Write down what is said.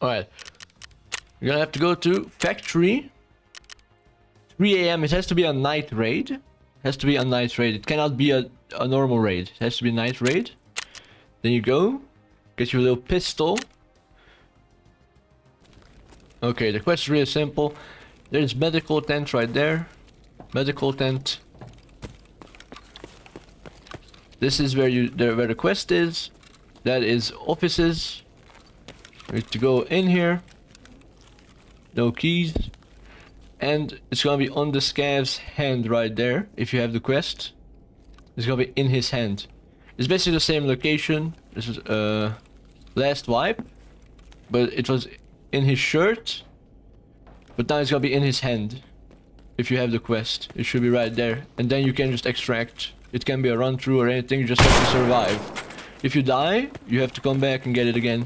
Alright. You're gonna have to go to factory. 3 a.m. It has to be a night raid. It has to be a night raid. It cannot be a, a normal raid. It has to be a night raid. Then you go. Get your little pistol. Okay, the quest is really simple. There's medical tent right there. Medical tent. This is where you where the quest is. That is offices. We need to go in here. No keys. And it's gonna be on the scav's hand right there, if you have the quest. It's gonna be in his hand. It's basically the same location. This is uh last wipe. But it was in his shirt. But now it's gonna be in his hand. If you have the quest. It should be right there. And then you can just extract. It can be a run through or anything, you just have to survive. If you die, you have to come back and get it again.